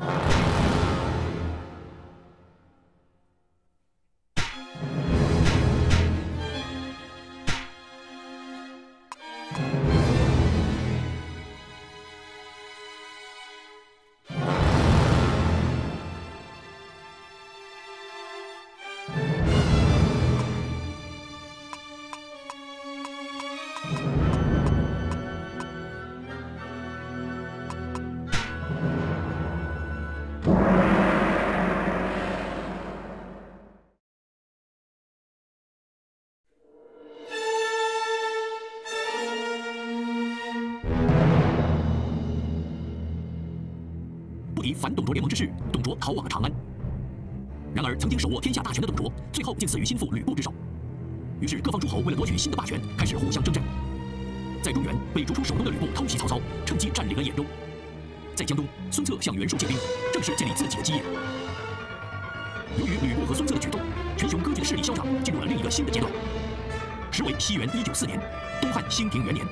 you 反董卓联盟之势，董卓逃往了长安。然而，曾经手握天下大权的董卓，最后竟死于心腹吕布之手。于是，各方诸侯为了夺取新的霸权，开始互相征战。在中原，被逐出首都的吕布偷袭曹操，趁机占领了兖州。在江东，孙策向袁术借兵，正式建立自己的基业。由于吕布和孙策的举动，群雄割据的势力消长，进入了另一个新的阶段。时为西元一九四年，东汉兴平元年。